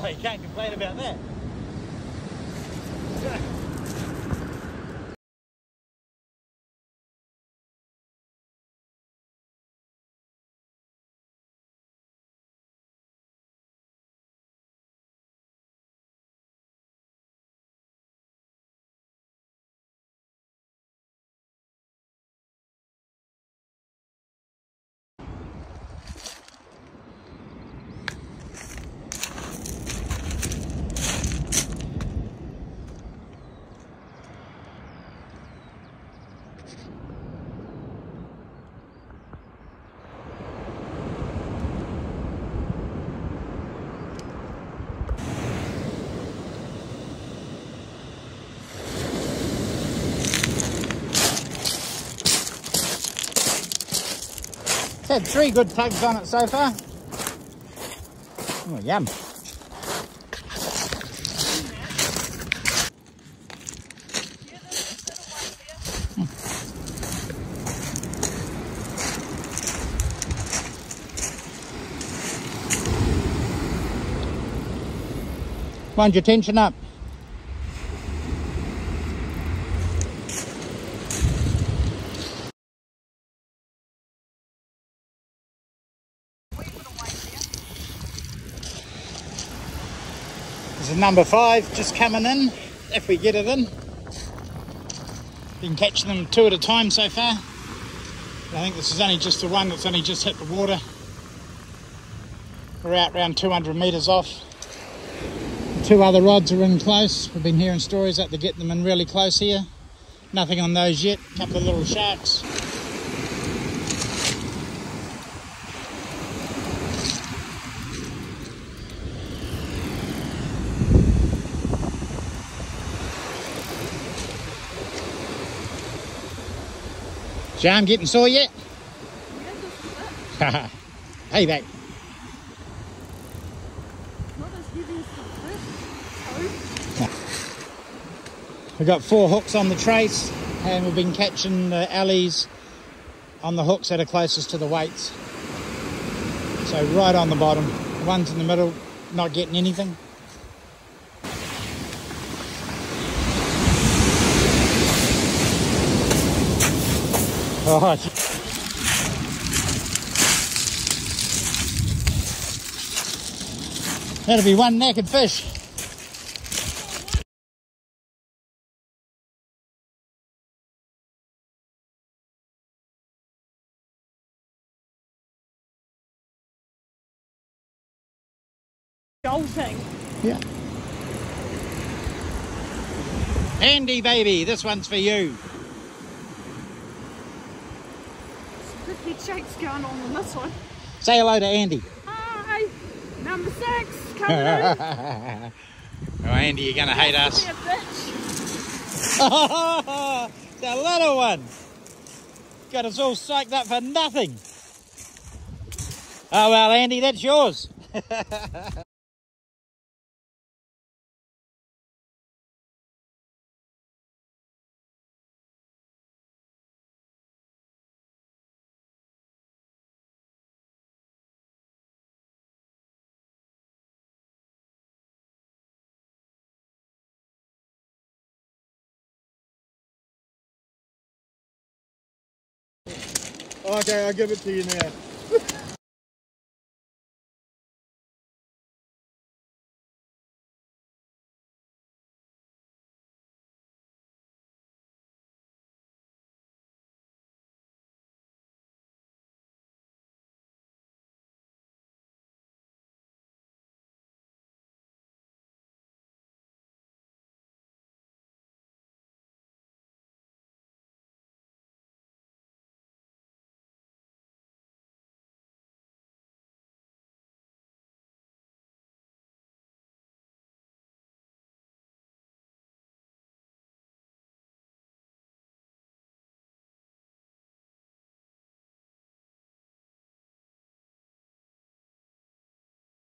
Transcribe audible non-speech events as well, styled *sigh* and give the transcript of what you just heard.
*laughs* you can't complain about that. Had three good tugs on it so far. Oh, yum. Hmm. Wind your tension up. Is number five just coming in, if we get it in. Been catching them two at a time so far. I think this is only just the one that's only just hit the water. We're out around 200 metres off. Two other rods are in close. We've been hearing stories that they're getting them in really close here. Nothing on those yet. A couple of little sharks. Jam getting sore yet? *laughs* hey, that. *laughs* We've got four hooks on the trace and we've been catching the alleys on the hooks that are closest to the weights. So right on the bottom. Ones in the middle not getting anything. Oh, That'll be one naked fish. Jolting. Yeah. Andy, baby, this one's for you. Good head shakes going on in this one. Say hello to Andy. Hi, number six, *laughs* come on. oh, Andy, you're going to hate us. Bitch. *laughs* it's little one. Got us all psyched up for nothing. Oh, well, Andy, that's yours. *laughs* Okay, I'll give it to you now.